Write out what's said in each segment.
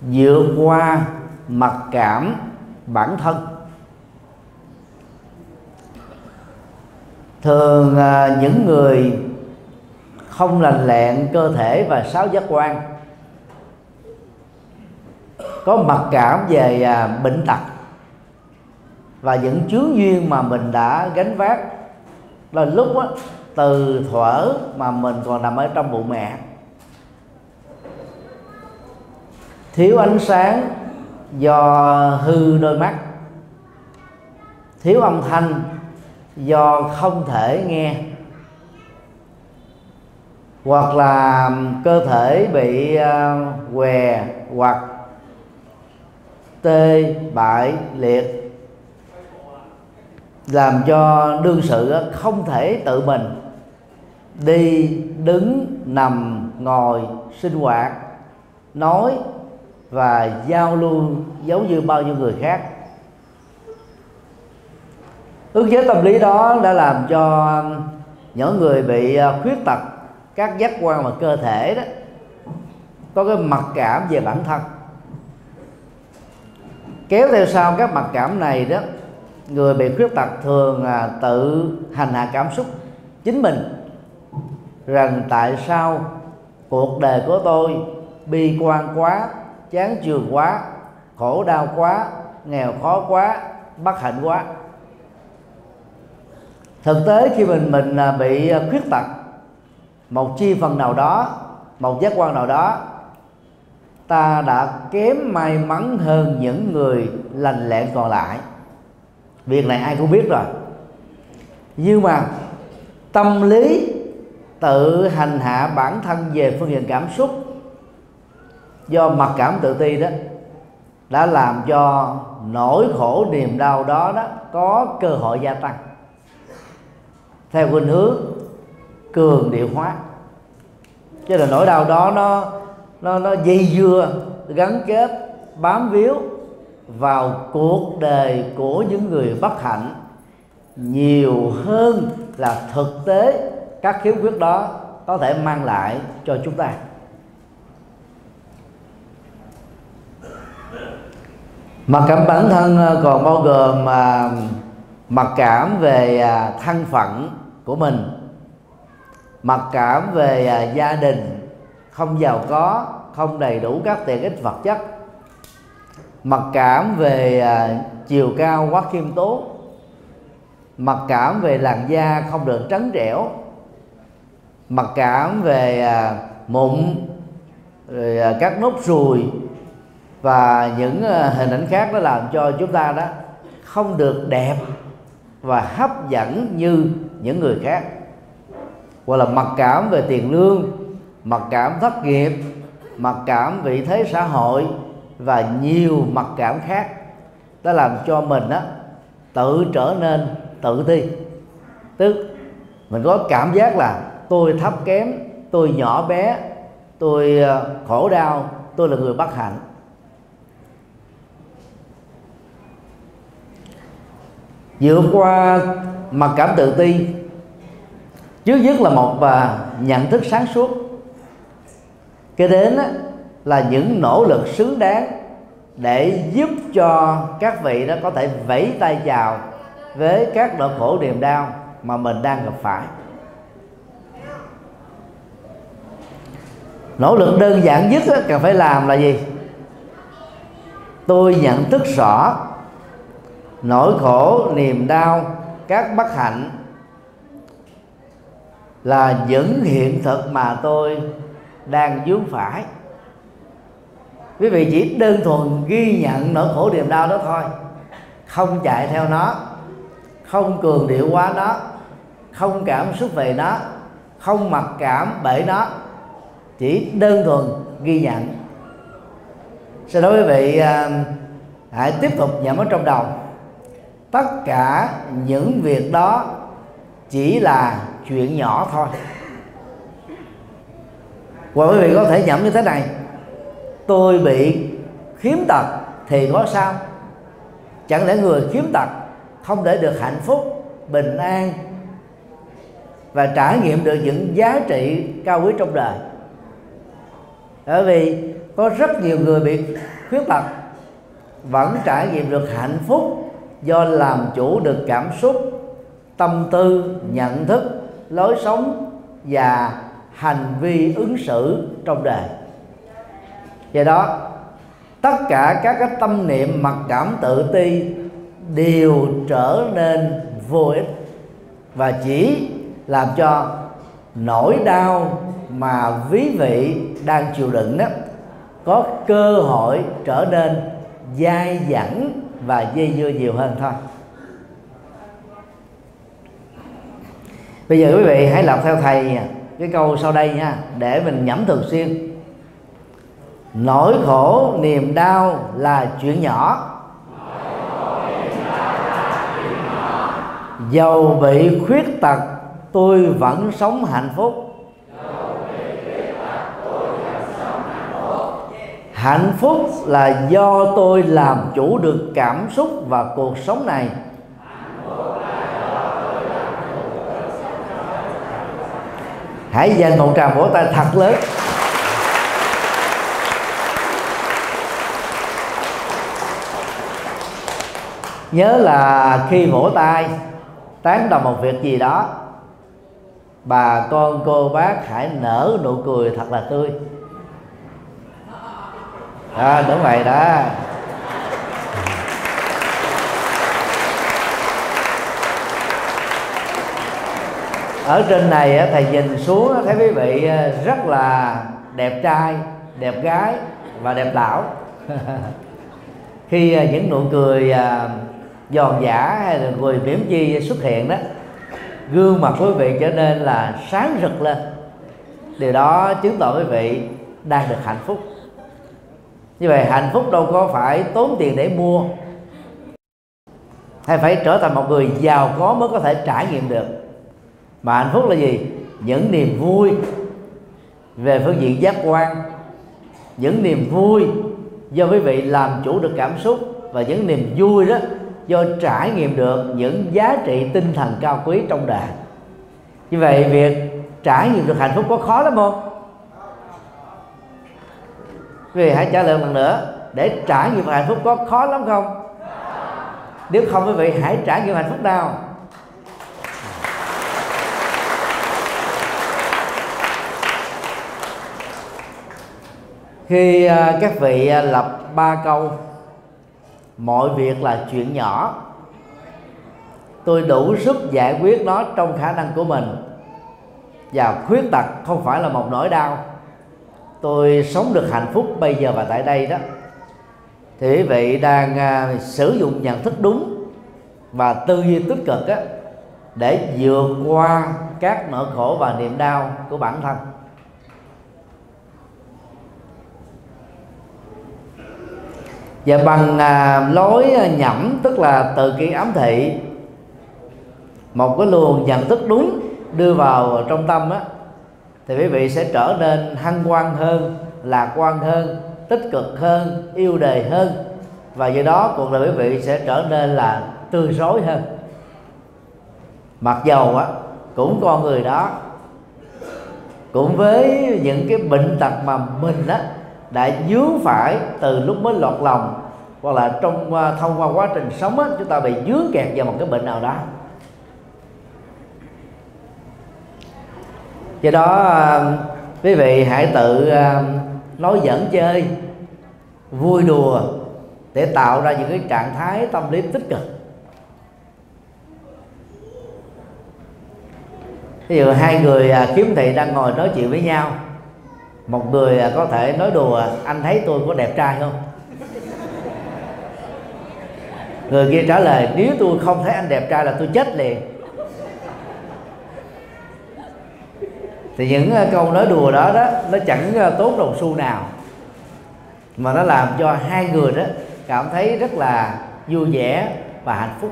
vượt qua mặc cảm bản thân. Thường à, những người không lành lẹn cơ thể và sáu giác quan có mặc cảm về à, bệnh tật và những chướng duyên mà mình đã gánh vác. Là lúc đó, từ thuở mà mình còn nằm ở trong bụng mẹ thiếu ánh sáng do hư đôi mắt. Thiếu âm thanh do không thể nghe. Hoặc là cơ thể bị uh, què hoặc tê bại liệt làm cho đương sự không thể tự mình đi đứng nằm ngồi sinh hoạt nói và giao lưu giống như bao nhiêu người khác. Ước chế tâm lý đó đã làm cho những người bị à, khuyết tật, các giác quan và cơ thể đó có cái mặc cảm về bản thân. Kéo theo sau các mặc cảm này đó, người bị khuyết tật thường à, tự hành hạ cảm xúc chính mình, rằng tại sao cuộc đời của tôi bi quan quá chán chường quá, khổ đau quá, nghèo khó quá, bất hạnh quá. Thực tế khi mình mình à, bị à, khuyết tật, một chi phần nào đó, một giác quan nào đó, ta đã kém may mắn hơn những người lành lẹn còn lại. Việc này ai cũng biết rồi. Nhưng mà tâm lý tự hành hạ bản thân về phương diện cảm xúc do mặc cảm tự ti đó, đã làm cho nỗi khổ niềm đau đó đó có cơ hội gia tăng. Theo khuynh hướng cường điệu hóa. Cho nên nỗi đau đó nó nó nó dây dưa, gắn kết, bám víu vào cuộc đời của những người bất hạnh nhiều hơn là thực tế các khiếm khuyết đó có thể mang lại cho chúng ta. Mặc cảm bản thân ờ, còn bao gồm mà mặc cảm về ờ, thân phận của mình, mặc cảm về gia đình, không giàu có, không đầy đủ các tiện ích vật chất, mặc cảm về chiều cao quá khiêm tốn, mặc cảm về làn da không được trắng trẻo, mặc cảm về mụn, rồi các nốt ruồi và những ờ, hình ảnh khác nó làm cho chúng ta đó không được đẹp và hấp dẫn như những người khác. Hoặc là mặc cảm về tiền lương, mặc cảm thất nghiệp, mặc cảm vị thế xã hội và nhiều mặc cảm khác, đã làm cho mình á tự trở nên tự ti. Tức mình có cảm giác là tôi thấp kém, tôi nhỏ bé, tôi ờ, khổ đau, tôi là người bất hạnh. Vượt qua mặc cảm tự ti trước nhất là một và nhận thức sáng suốt. Kế đến là những nỗ lực xứng đáng để giúp cho các vị đó có thể vẫy tay chào với các nỗi khổ niềm đau mà mình đang gặp phải. Nỗ lực đơn giản nhất cần phải làm là gì? Tôi nhận thức rõ nỗi khổ, niềm đau, các bất hạnh là những hiện thực mà tôi đang vướng phải. Quý vị chỉ đơn thuần ghi nhận nỗi khổ, niềm đau đó thôi. Không chạy theo nó, không cường điệu quá nó, không cảm xúc về nó, không mặc cảm bởi nó. Chỉ đơn thuần ghi nhận. Sau đó quý vị à, hãy tiếp tục nhận ở trong đầu tất cả những việc đó chỉ là chuyện nhỏ thôi. Và quý vị có thể nhẩm như thế này, tôi bị khiếm tật thì có sao? Chẳng lẽ người khiếm tật không để được hạnh phúc, bình an và trải nghiệm được những giá trị cao quý trong đời? Bởi vì có rất nhiều người bị khuyết tật, vẫn trải nghiệm được hạnh phúc do làm chủ được cảm xúc, tâm tư, nhận thức, lối sống và hành vi ứng xử trong đời. Do đó, tất cả các cái tâm niệm, mặc cảm, tự ti đều trở nên vô ích và chỉ làm cho nỗi đau mà quý vị đang chịu đựng đó có cơ hội trở nên dai dẳng và dây dưa nhiều hơn thôi. Bây giờ quý vị hãy làm theo thầy cái câu sau đây nha, để mình nhẩm thường xuyên. Nỗi khổ, niềm đau là chuyện nhỏ. Dầu bị khuyết tật, tôi vẫn sống hạnh phúc. Hạnh phúc là do tôi làm chủ được cảm xúc và cuộc sống này. Hãy dành một tràng vỗ tay thật lớn. Nhớ là khi vỗ tay, tán đồng một việc gì đó, bà con cô bác hãy nở nụ cười thật là tươi đó, đúng vậy đó. Ở trên này thầy nhìn xuống thấy quý vị ờ, rất là đẹp trai, đẹp gái và đẹp lão. Khi ờ, những nụ cười ờ, giòn giả hay là cười mỉm chi xuất hiện đó, gương mặt quý vị trở nên là sáng rực lên. Điều đó chứng tỏ quý vị đang được hạnh phúc như vậy hạnh phúc đâu có phải tốn tiền để mua. Hay phải trở thành một người giàu có mới có thể trải nghiệm được. Mà hạnh phúc là gì? Những niềm vui về phương diện giác quan. Những niềm vui do quý vị làm chủ được cảm xúc. Và những niềm vui đó do trải nghiệm được những giá trị tinh thần cao quý trong đời. Như vậy việc trải nghiệm được hạnh phúc có khó lắm không? Quý vị hãy trả lời lần nữa. Để trải nghiệm hạnh phúc có khó lắm không? Nếu không quý vị hãy trải nghiệm hạnh phúc nào? Khi à, các vị à, lập ba câu, mọi việc là chuyện nhỏ. Tôi đủ sức giải quyết nó trong khả năng của mình. Và khuyết tật không phải là một nỗi đau tôi sống được hạnh phúc bây giờ và tại đây đó. Thì quý vị đang uh, sử dụng nhận thức đúng và tư duy tích cực á, để vượt qua các nỗi khổ và niềm đau của bản thân. Và bằng à, lối à, nhẩm tức là từ cái ám thị một cái luồng nhận thức đúng đưa vào trong tâm á thì quý vị sẽ trở nên hăng quan hơn lạc quan hơn tích cực hơn yêu đời hơn. Và do đó cuộc đời quý vị sẽ trở nên là tươi rối hơn. Mặc dầu á cũng con người đó cũng với những cái bệnh tật mà mình á đã dướng phải từ lúc mới lọt lòng hoặc là trong à, thông qua quá trình sống á, chúng ta bị dướng kẹt vào một cái bệnh nào đó. Do đó ờ, quý vị hãy tự ờ, nói dẫn chơi, vui đùa để tạo ra những cái trạng thái tâm lý tích cực. Ví dụ hai người ờ, kiếm thị đang ngồi nói chuyện với nhau, một người có thể nói đùa, anh thấy tôi có đẹp trai không? Người kia trả lời, nếu tôi không thấy anh đẹp trai là tôi chết liền. Thì những ờ, câu nói đùa đó đó nó chẳng ờ, tốt đồng xu nào. Mà nó làm cho hai người đó cảm thấy rất là vui vẻ và hạnh phúc.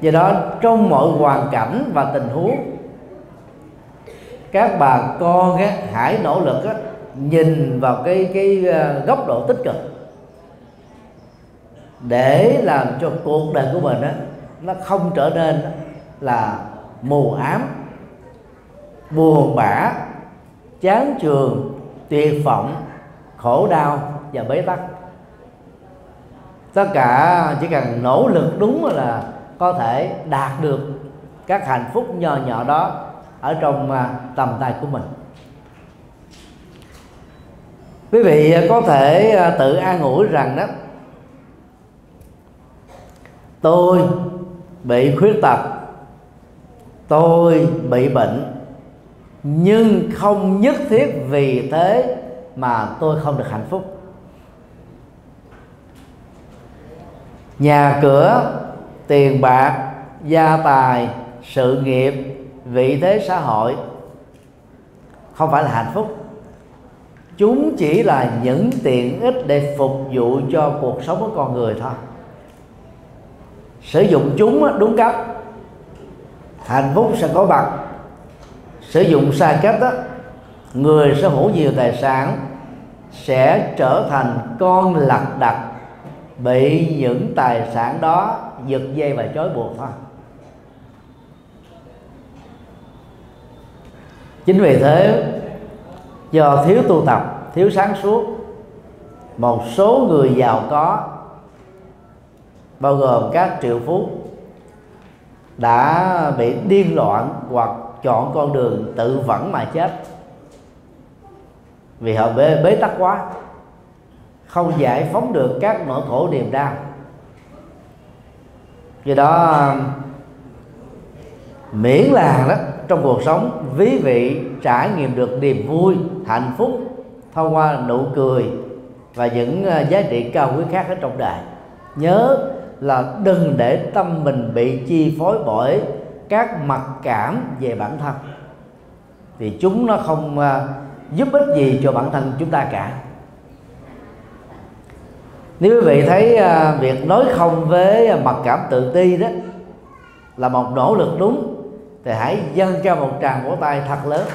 Do đó trong mọi hoàn cảnh và tình huống các bà con á, hãy nỗ lực á, nhìn vào cái cái ờ, góc độ tích cực để làm cho cuộc đời của mình đó, nó không trở nên là mù ám buồn bã, chán trường tuyệt vọng, khổ đau và bế tắc. Tất cả chỉ cần nỗ lực đúng là có thể đạt được các hạnh phúc nhỏ nhỏ đó ở trong à, tầm tay của mình. Quý vị có thể à, tự an ủi rằng đó, tôi bị khuyết tật, tôi bị bệnh nhưng không nhất thiết vì thế mà tôi không được hạnh phúc. Nhà cửa, tiền bạc, gia tài, sự nghiệp, vị thế xã hội không phải là hạnh phúc. Chúng chỉ là những tiện ích để phục vụ cho cuộc sống của con người thôi. Sử dụng chúng đúng cách. Hạnh phúc sẽ có mặt sử dụng sai cách đó người sở hữu nhiều tài sản sẽ trở thành con lặt đặt bị những tài sản đó giật dây và trói buộc thôi. Chính vì thế, do thiếu tu tập, thiếu sáng suốt, một số người giàu có, bao gồm các triệu phú, đã bị điên loạn hoặc chọn con đường tự vẫn mà chết. Vì họ bế, bế tắc quá không giải phóng được các nỗi khổ niềm đau. Do đó miễn là đó trong cuộc sống quý vị trải nghiệm được niềm vui hạnh phúc thông qua nụ cười và những ờ, giá trị cao quý khác ở trong đời. Nhớ là đừng để tâm mình bị chi phối bởi các mặc cảm về bản thân. Thì chúng nó không ờ, giúp ích gì cho bản thân chúng ta cả. Nếu quý vị thấy ờ, việc nói không với ờ, mặc cảm tự ti đó là một nỗ lực đúng, thì hãy dâng cho một tràng vỗ tay thật lớn.